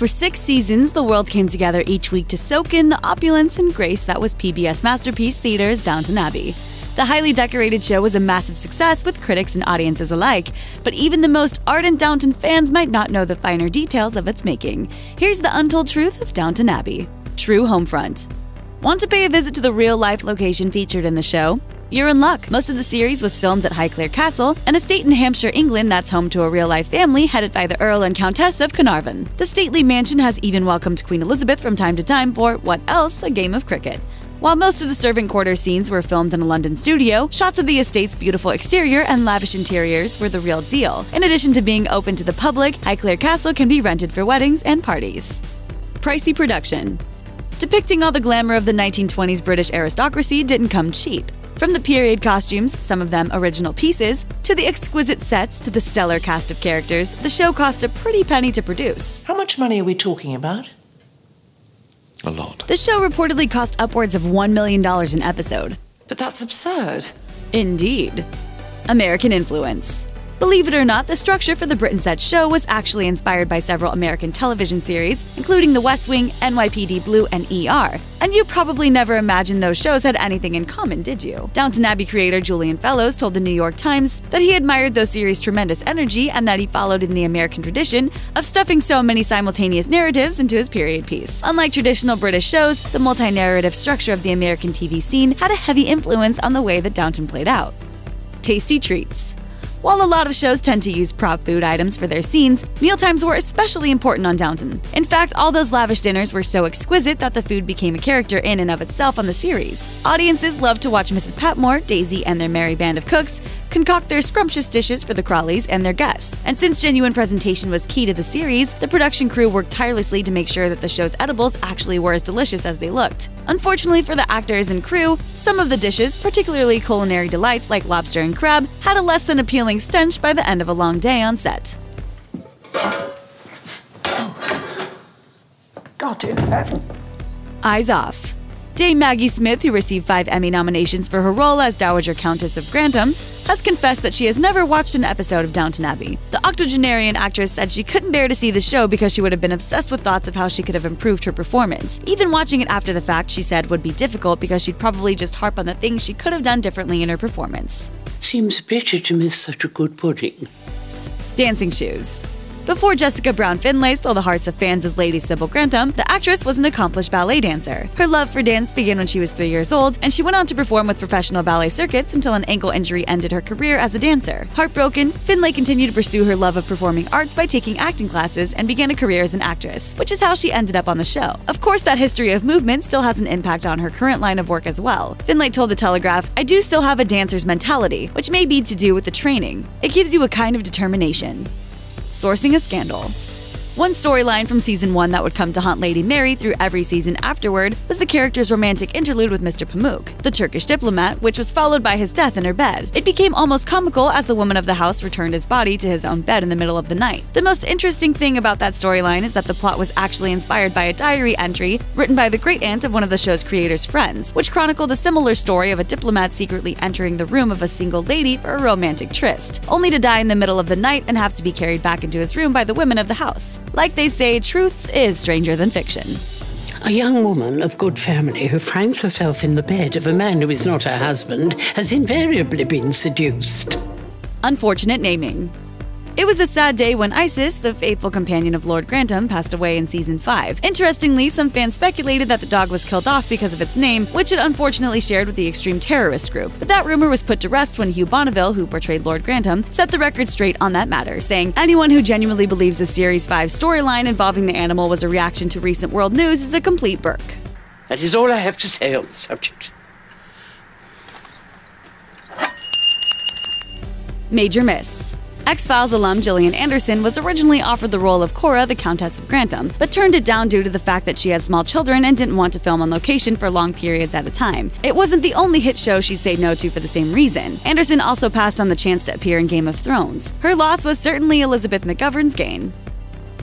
For six seasons, the world came together each week to soak in the opulence and grace that was PBS Masterpiece Theater's Downton Abbey. The highly decorated show was a massive success with critics and audiences alike, but even the most ardent Downton fans might not know the finer details of its making. Here's the untold truth of Downton Abbey True Homefront. Want to pay a visit to the real life location featured in the show? You're in luck. Most of the series was filmed at Highclere Castle, an estate in Hampshire, England that's home to a real life family headed by the Earl and Countess of Carnarvon. The stately mansion has even welcomed Queen Elizabeth from time to time for, what else, a game of cricket. While most of the servant quarter scenes were filmed in a London studio, shots of the estate's beautiful exterior and lavish interiors were the real deal. In addition to being open to the public, Highclere Castle can be rented for weddings and parties. Pricey production. Depicting all the glamour of the 1920s British aristocracy didn't come cheap. From the period costumes, some of them original pieces, to the exquisite sets to the stellar cast of characters, the show cost a pretty penny to produce. How much money are we talking about? A lot. The show reportedly cost upwards of $1 million an episode. But that's absurd. Indeed. American influence. Believe it or not, the structure for the Britain set show was actually inspired by several American television series, including The West Wing, NYPD Blue, and ER. And you probably never imagined those shows had anything in common, did you? Downton Abbey creator Julian Fellowes told the New York Times that he admired those series' tremendous energy and that he followed in the American tradition of stuffing so many simultaneous narratives into his period piece. Unlike traditional British shows, the multi narrative structure of the American TV scene had a heavy influence on the way that Downton played out. Tasty treats. While a lot of shows tend to use prop food items for their scenes, mealtimes were especially important on Downton. In fact, all those lavish dinners were so exquisite that the food became a character in and of itself on the series. Audiences loved to watch Mrs. Patmore, Daisy, and their merry band of cooks concoct their scrumptious dishes for the Crawleys and their guests. And since genuine presentation was key to the series, the production crew worked tirelessly to make sure that the show's edibles actually were as delicious as they looked. Unfortunately for the actors and crew, some of the dishes, particularly culinary delights like lobster and crab, had a less than appealing stench by the end of a long day on set. God in heaven. Eyes off. Dame Maggie Smith, who received five Emmy nominations for her role as Dowager Countess of Grantham, has confessed that she has never watched an episode of Downton Abbey. The octogenarian actress said she couldn't bear to see the show because she would have been obsessed with thoughts of how she could have improved her performance. Even watching it after the fact, she said, would be difficult because she'd probably just harp on the things she could have done differently in her performance. Seems a pity to miss such a good pudding. Dancing shoes. Before Jessica Brown Findlay stole the hearts of fans as Lady Sybil Grantham, the actress was an accomplished ballet dancer. Her love for dance began when she was three years old, and she went on to perform with professional ballet circuits until an ankle injury ended her career as a dancer. Heartbroken, Findlay continued to pursue her love of performing arts by taking acting classes and began a career as an actress, which is how she ended up on the show. Of course, that history of movement still has an impact on her current line of work as well. Findlay told The Telegraph, I do still have a dancer's mentality, which may be to do with the training. It gives you a kind of determination sourcing a scandal. One storyline from season 1 that would come to haunt Lady Mary through every season afterward was the character's romantic interlude with Mr. Pamuk, the Turkish diplomat, which was followed by his death in her bed. It became almost comical as the woman of the house returned his body to his own bed in the middle of the night. The most interesting thing about that storyline is that the plot was actually inspired by a diary entry written by the great aunt of one of the show's creators' friends, which chronicled a similar story of a diplomat secretly entering the room of a single lady for a romantic tryst, only to die in the middle of the night and have to be carried back into his room by the women of the house. Like they say, truth is stranger than fiction. A young woman of good family who finds herself in the bed of a man who is not her husband has invariably been seduced. Unfortunate naming. It was a sad day when Isis, the faithful companion of Lord Grantham, passed away in season 5. Interestingly, some fans speculated that the dog was killed off because of its name, which it unfortunately shared with the extreme terrorist group. But that rumor was put to rest when Hugh Bonneville, who portrayed Lord Grantham, set the record straight on that matter, saying, Anyone who genuinely believes the Series 5 storyline involving the animal was a reaction to recent world news is a complete burk. That is all I have to say on the subject. Major miss. X Files alum Gillian Anderson was originally offered the role of Cora, the Countess of Grantham, but turned it down due to the fact that she had small children and didn't want to film on location for long periods at a time. It wasn't the only hit show she'd say no to for the same reason. Anderson also passed on the chance to appear in Game of Thrones. Her loss was certainly Elizabeth McGovern's gain.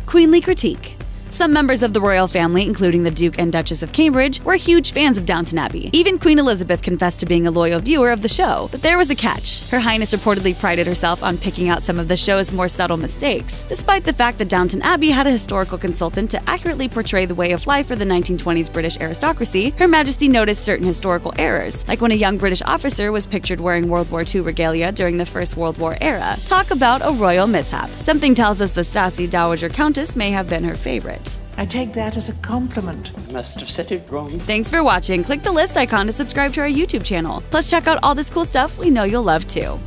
Queenly critique. Some members of the royal family, including the Duke and Duchess of Cambridge, were huge fans of Downton Abbey. Even Queen Elizabeth confessed to being a loyal viewer of the show, but there was a catch. Her Highness reportedly prided herself on picking out some of the show's more subtle mistakes, despite the fact that Downton Abbey had a historical consultant to accurately portray the way of life for the 1920s British aristocracy, Her Majesty noticed certain historical errors, like when a young British officer was pictured wearing World War II regalia during the First World War era. Talk about a royal mishap. Something tells us the sassy Dowager Countess may have been her favorite. I take that as a compliment. I must have said it wrong. Thanks for watching. Click the list icon to subscribe to our YouTube channel. Plus, check out all this cool stuff we know you'll love too.